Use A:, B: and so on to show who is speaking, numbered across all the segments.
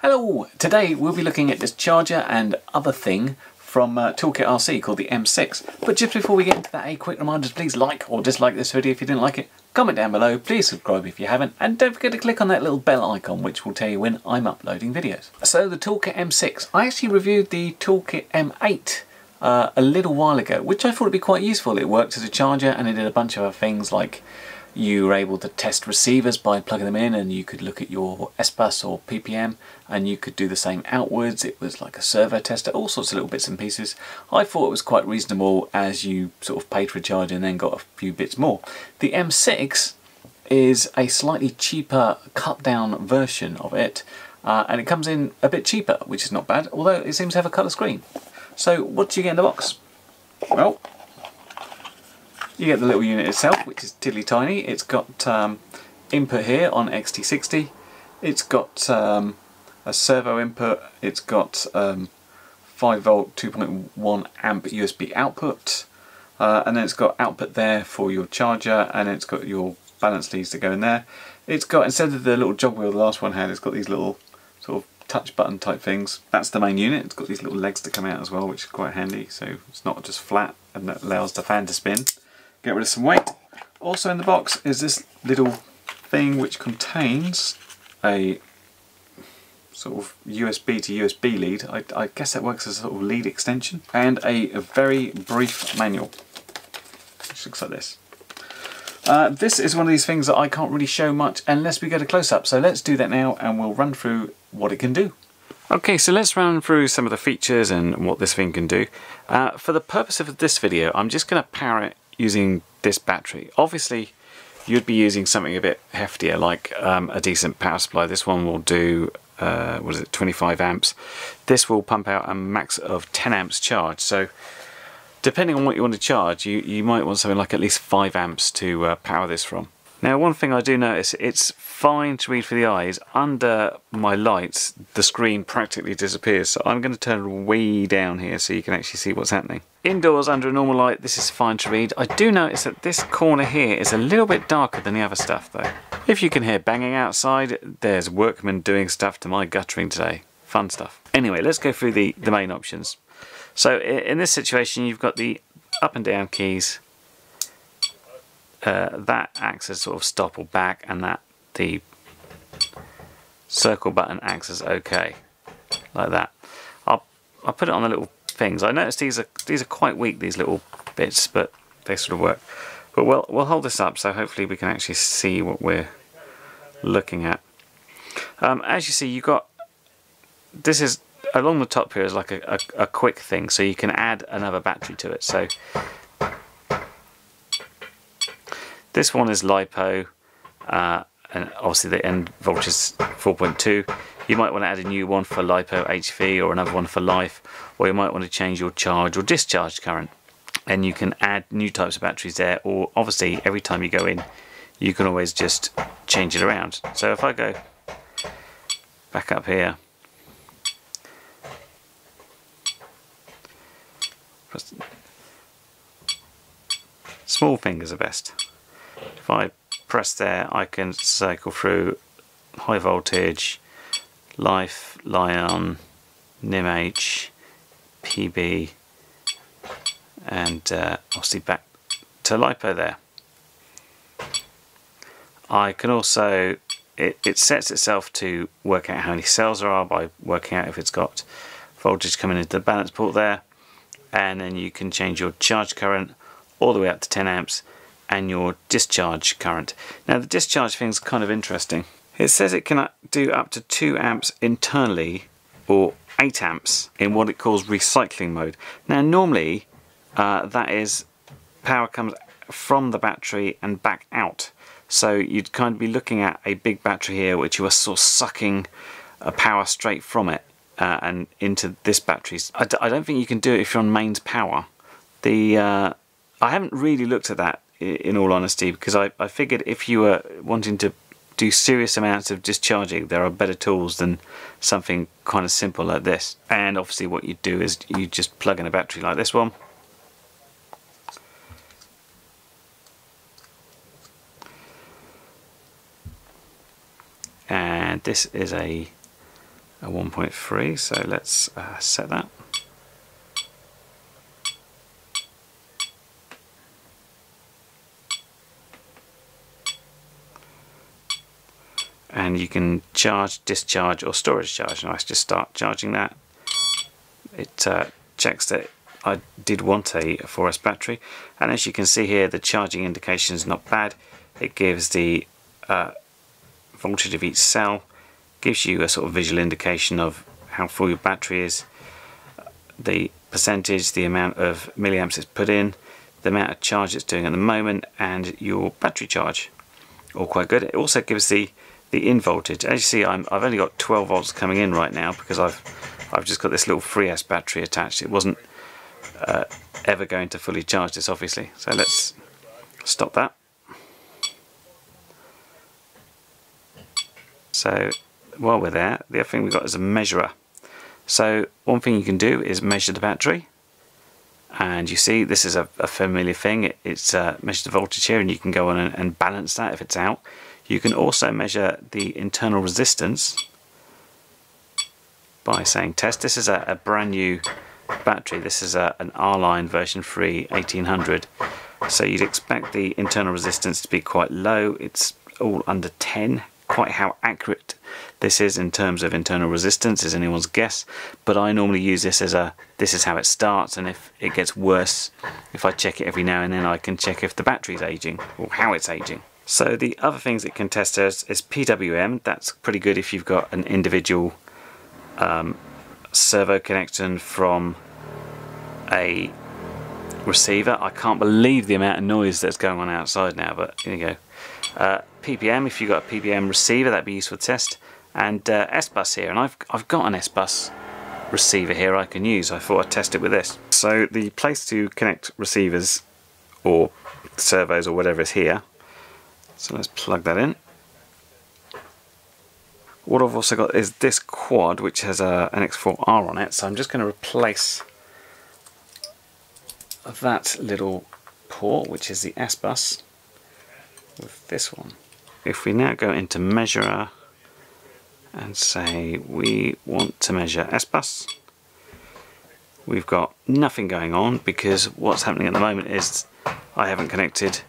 A: Hello! Today we'll be looking at this charger and other thing from uh, Toolkit RC called the M6. But just before we get into that, a quick reminder to please like or dislike this video if you didn't like it. Comment down below, please subscribe if you haven't, and don't forget to click on that little bell icon which will tell you when I'm uploading videos. So the Toolkit M6, I actually reviewed the Toolkit M8 uh, a little while ago, which I thought would be quite useful. It worked as a charger and it did a bunch of other things like you were able to test receivers by plugging them in and you could look at your S-Bus or PPM and you could do the same outwards. It was like a servo tester, all sorts of little bits and pieces. I thought it was quite reasonable as you sort of paid for a charger and then got a few bits more. The M6 is a slightly cheaper cut down version of it uh, and it comes in a bit cheaper which is not bad although it seems to have a colour screen. So what do you get in the box? Well you get the little unit itself, which is tiddly tiny. It's got um, input here on XT60. It's got um, a servo input. It's got um, 5 volt 2.1 amp USB output. Uh, and then it's got output there for your charger and it's got your balance leads to go in there. It's got, instead of the little jog wheel the last one had, it's got these little sort of touch button type things. That's the main unit. It's got these little legs to come out as well, which is quite handy. So it's not just flat and that allows the fan to spin get rid of some weight. Also in the box is this little thing which contains a sort of USB to USB lead. I, I, guess that works as a sort of lead extension. And a, a very brief manual, which looks like this. Uh, this is one of these things that I can't really show much unless we get a close-up. So let's do that now and we'll run through what it can do. Okay, so let's run through some of the features and what this thing can do. Uh, for the purpose of this video, I'm just going to power it using this battery. Obviously, you'd be using something a bit heftier, like um, a decent power supply. This one will do, uh, what is it, 25 amps. This will pump out a max of 10 amps charge. So, depending on what you want to charge, you, you might want something like at least 5 amps to uh, power this from. Now one thing I do notice, it's fine to read for the eyes. Under my lights, the screen practically disappears. So I'm going to turn way down here so you can actually see what's happening. Indoors under a normal light, this is fine to read. I do notice that this corner here is a little bit darker than the other stuff though. If you can hear banging outside, there's workmen doing stuff to my guttering today. Fun stuff. Anyway, let's go through the, the main options. So in this situation, you've got the up and down keys, uh, that acts as sort of stop or back and that the circle button acts as OK like that. I'll, I'll put it on the little things. I noticed these are these are quite weak these little bits but they sort of work. But we'll, we'll hold this up so hopefully we can actually see what we're looking at. Um, as you see you've got this is along the top here is like a, a, a quick thing so you can add another battery to it. So This one is LiPo, uh, and obviously the end voltage is 4.2. You might want to add a new one for LiPo HV or another one for Life, or you might want to change your charge or discharge current. And you can add new types of batteries there, or obviously every time you go in, you can always just change it around. So if I go back up here, small fingers are best. If I press there, I can cycle through high voltage, life, Lion, NIMH, PB, and uh, obviously back to LiPo there. I can also, it, it sets itself to work out how many cells there are by working out if it's got voltage coming into the balance port there and then you can change your charge current all the way up to 10 amps and your discharge current. Now the discharge thing is kind of interesting. It says it can do up to 2 amps internally or 8 amps in what it calls recycling mode. Now normally uh, that is power comes from the battery and back out. So you'd kind of be looking at a big battery here which you are sort of sucking a power straight from it uh, and into this battery. I d I don't think you can do it if you're on mains power. The uh, I haven't really looked at that in all honesty, because I, I figured if you were wanting to do serious amounts of discharging, there are better tools than something kind of simple like this. And obviously what you do is you just plug in a battery like this one. And this is a, a a 1.3 so let's uh, set that and you can charge, discharge or storage charge. And I just start charging that. It uh, checks that I did want a 4S battery and as you can see here the charging indication is not bad. It gives the uh, voltage of each cell, gives you a sort of visual indication of how full your battery is, the percentage, the amount of milliamps it's put in, the amount of charge it's doing at the moment and your battery charge. All quite good. It also gives the the in voltage. As you see, i have only got 12 volts coming in right now because I've I've just got this little 3S battery attached. It wasn't uh, ever going to fully charge this, obviously. So let's stop that. So while we're there, the other thing we've got is a measurer. So one thing you can do is measure the battery. And you see, this is a, a familiar thing. It, it's uh, measure the voltage here, and you can go on and, and balance that if it's out. You can also measure the internal resistance by saying test. This is a, a brand new battery. This is a, an R-Line version 3 1800. So you'd expect the internal resistance to be quite low. It's all under 10. Quite how accurate this is in terms of internal resistance is anyone's guess. But I normally use this as a, this is how it starts and if it gets worse, if I check it every now and then I can check if the battery's aging or how it's aging. So the other things it can test is, is PWM. That's pretty good if you've got an individual um, servo connection from a receiver. I can't believe the amount of noise that's going on outside now, but here you go. Uh, PPM, if you've got a PPM receiver, that'd be useful to test. And uh, S-Bus here, and I've, I've got an S-Bus receiver here I can use. I thought I'd test it with this. So the place to connect receivers or servos or whatever is here. So let's plug that in. What I've also got is this quad which has a, an X4R on it so I'm just going to replace that little port which is the S-Bus with this one. If we now go into measurer and say we want to measure S-Bus we've got nothing going on because what's happening at the moment is I haven't connected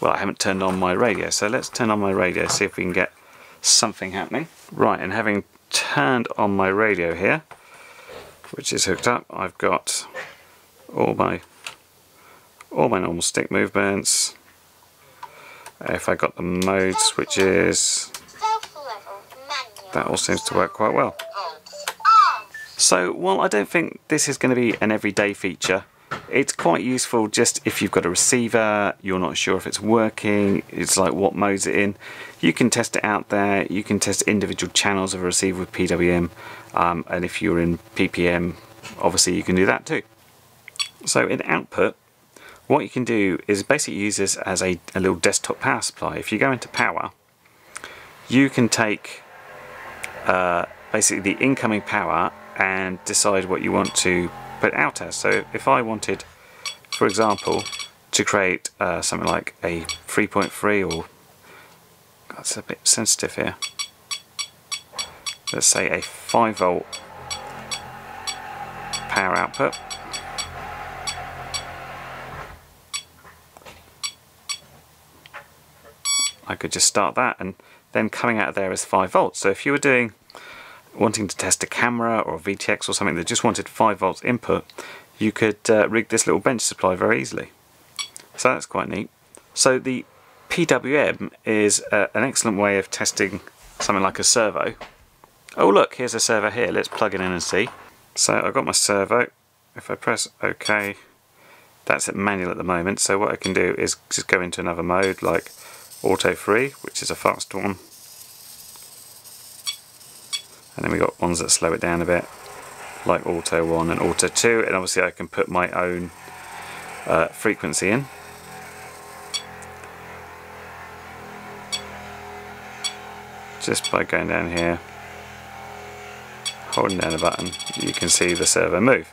A: well I haven't turned on my radio so let's turn on my radio see if we can get something happening. Right and having turned on my radio here which is hooked up I've got all my all my normal stick movements. If I got the mode switches that all seems to work quite well. So while I don't think this is going to be an everyday feature it's quite useful just if you've got a receiver, you're not sure if it's working, it's like what mode's it in. You can test it out there, you can test individual channels of a receiver with PWM, um, and if you're in PPM, obviously you can do that too. So in output, what you can do is basically use this as a, a little desktop power supply. If you go into power, you can take uh, basically the incoming power and decide what you want to put out as. So if I wanted, for example, to create uh, something like a 3.3 or that's a bit sensitive here. Let's say a 5 volt power output. I could just start that and then coming out of there is 5 volts. So if you were doing wanting to test a camera or a VTX or something that just wanted 5 volts input, you could uh, rig this little bench supply very easily. So that's quite neat. So the PWM is uh, an excellent way of testing something like a servo. Oh look, here's a servo here. Let's plug it in and see. So I've got my servo. If I press OK, that's at manual at the moment. So what I can do is just go into another mode like Auto free, which is a fast one then we've got ones that slow it down a bit like auto 1 and auto 2 and obviously I can put my own uh, frequency in. Just by going down here holding down a button you can see the servo move.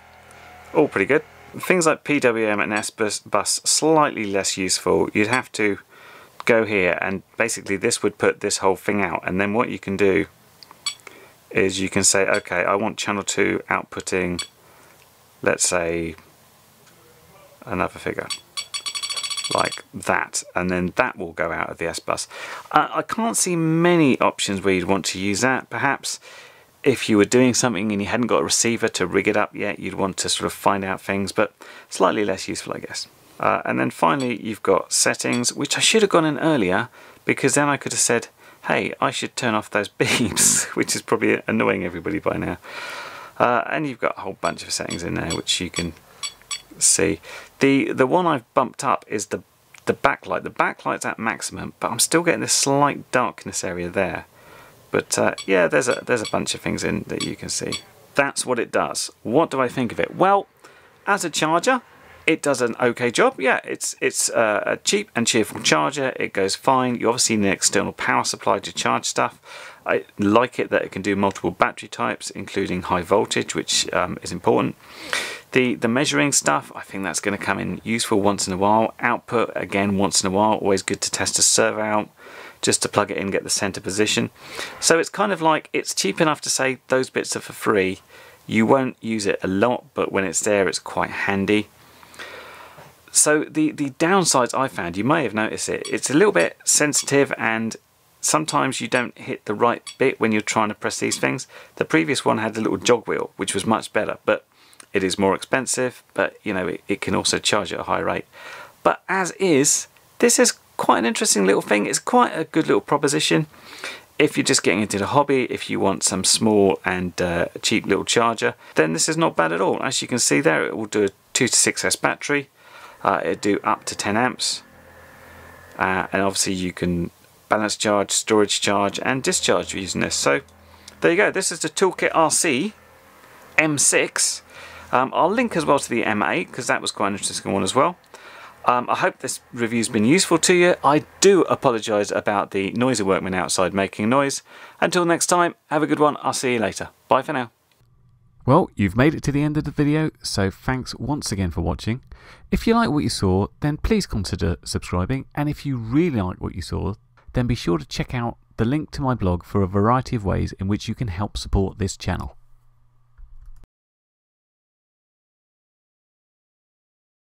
A: All pretty good. Things like PWM and S-Bus bus slightly less useful. You'd have to go here and basically this would put this whole thing out and then what you can do is you can say, okay, I want channel 2 outputting, let's say, another figure like that and then that will go out of the S-Bus. I can't see many options where you'd want to use that. Perhaps if you were doing something and you hadn't got a receiver to rig it up yet, you'd want to sort of find out things, but slightly less useful, I guess. Uh, and then finally, you've got settings, which I should have gone in earlier because then I could have said, hey, I should turn off those beeps, which is probably annoying everybody by now. Uh, and you've got a whole bunch of settings in there which you can see. The the one I've bumped up is the the backlight. The backlight's at maximum, but I'm still getting this slight darkness area there. But uh, yeah, there's a there's a bunch of things in that you can see. That's what it does. What do I think of it? Well, as a charger, it does an okay job. Yeah, it's it's uh, a cheap and cheerful charger. It goes fine. You obviously need an external power supply to charge stuff. I like it that it can do multiple battery types, including high voltage, which um, is important. The the measuring stuff, I think that's going to come in useful once in a while. Output, again, once in a while. Always good to test a servo out, just to plug it in, get the center position. So it's kind of like, it's cheap enough to say those bits are for free. You won't use it a lot, but when it's there, it's quite handy. So the, the downsides I found, you may have noticed it, it's a little bit sensitive and sometimes you don't hit the right bit when you're trying to press these things. The previous one had a little jog wheel, which was much better, but it is more expensive, but you know, it, it can also charge at a high rate. But as is, this is quite an interesting little thing. It's quite a good little proposition. If you're just getting into the hobby, if you want some small and uh, cheap little charger, then this is not bad at all. As you can see there, it will do a 2 to 6S battery uh, it'll do up to 10 amps uh, and obviously you can balance charge, storage charge and discharge using this. So there you go, this is the Toolkit RC M6. Um, I'll link as well to the M8 because that was quite an interesting one as well. Um, I hope this review's been useful to you. I do apologise about the noisy workmen outside making noise. Until next time, have a good one. I'll see you later. Bye for now.
B: Well, you've made it to the end of the video, so thanks once again for watching. If you like what you saw, then please consider subscribing, and if you really like what you saw, then be sure to check out the link to my blog for a variety of ways in which you can help support this channel.